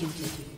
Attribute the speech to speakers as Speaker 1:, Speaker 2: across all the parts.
Speaker 1: executed.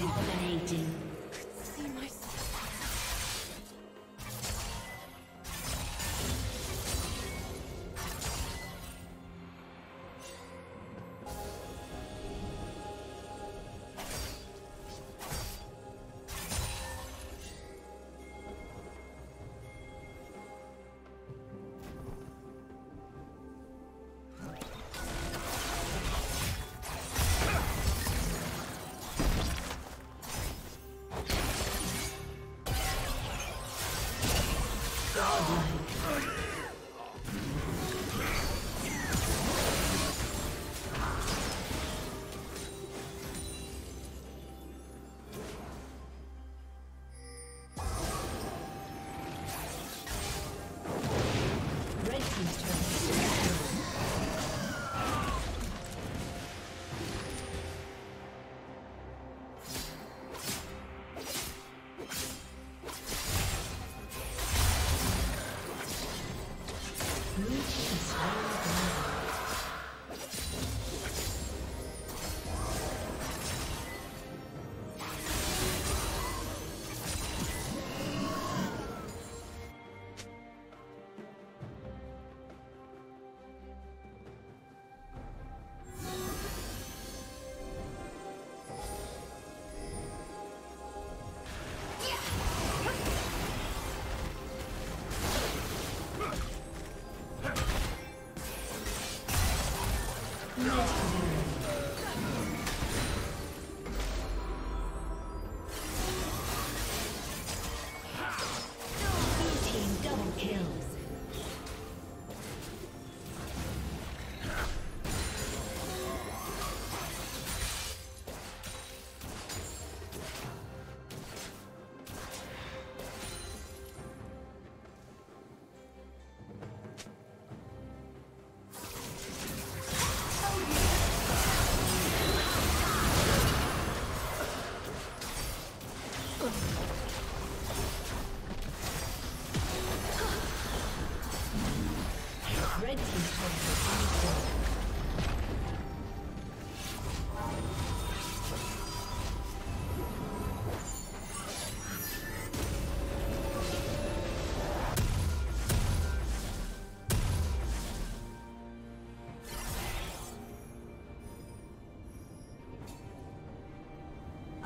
Speaker 1: Dominating.